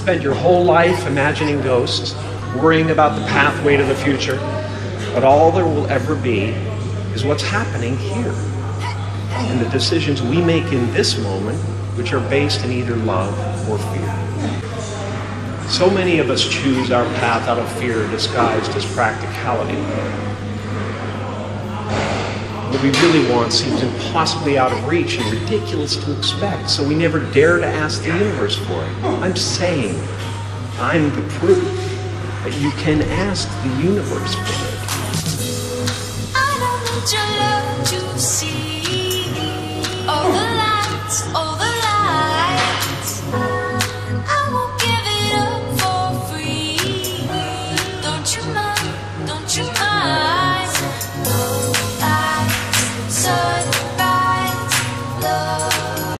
spend your whole life imagining ghosts, worrying about the pathway to the future, but all there will ever be is what's happening here. And the decisions we make in this moment, which are based in either love or fear. So many of us choose our path out of fear disguised as practicality. What we really want seems impossibly out of reach and ridiculous to expect, so we never dare to ask the universe for it. I'm saying I'm the proof that you can ask the universe for it.